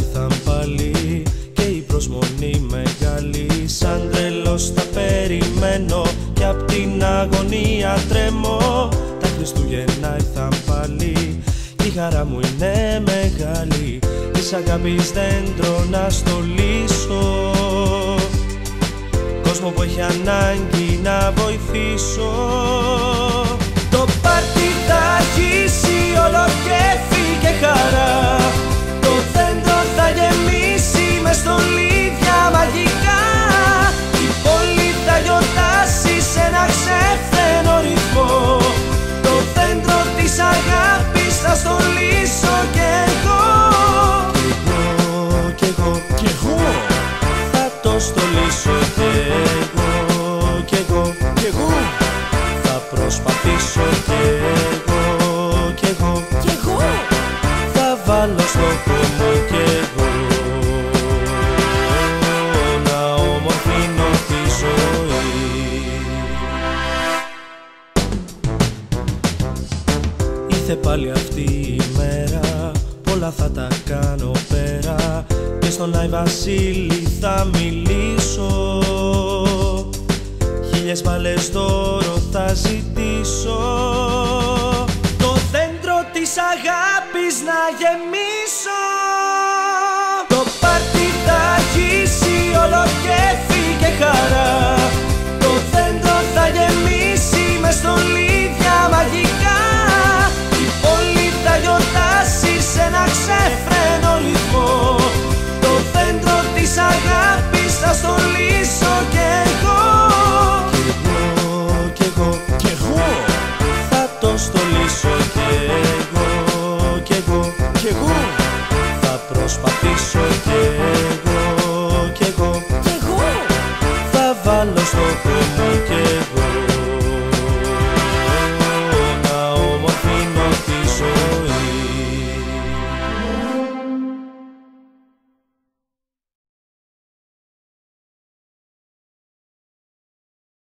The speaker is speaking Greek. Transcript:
ήρθαν πάλι και η προσμονή μεγάλη. Σαν τρελός τα περιμένω και απ' την αγωνία τρέμω. Τα Χριστούγεννα ήρθαν πάλι και η χαρά μου είναι μεγάλη. Της αγάπης δέντρο να στολίσω Κόσμο που έχει ανάγκη να βοηθήσω. Το πάρτι το στολίσω κι εγώ, κι εγώ, κι εγώ. Θα προσπαθήσω κι εγώ, κι εγώ, Κι εγώ. Θα βάλω στόχο μου κι εγώ. Να ομορφύνω τη ζωή. Ήρθε πάλι αυτή η μέρα. Πολλά θα τα κάνω πέρα. Και στον Άι Βασίλη θα μιλήσω Χίλιες μπάλες δώρο θα ζητήσω. Το δέντρο της αγάπης να γεμίσω Θα προσπαθήσω κι εγώ, κι εγώ, κι εγώ. Θα βάλω στο κομμάτι